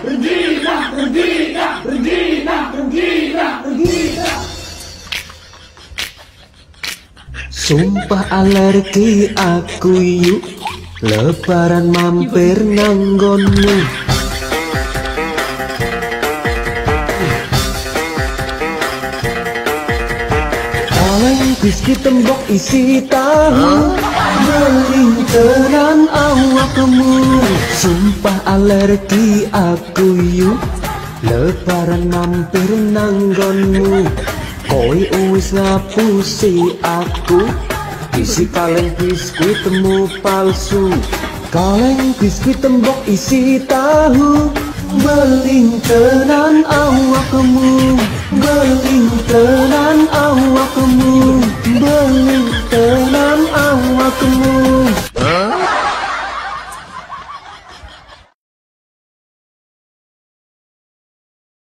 Regina, Regina, Regina, Regina, Regina. Sumpah alergi aku yuk. Lebaran mampir nanggonmu. Kaleng biskuit tembok isi tahu. Melinteran awakmu Sumpah alergi aku yuk Lebaran mampir nanggonmu. Koi wis ngapusi aku. Isi kaleng biskuit temu palsu. Kaleng biskuit tembok isi tahu. Awakmu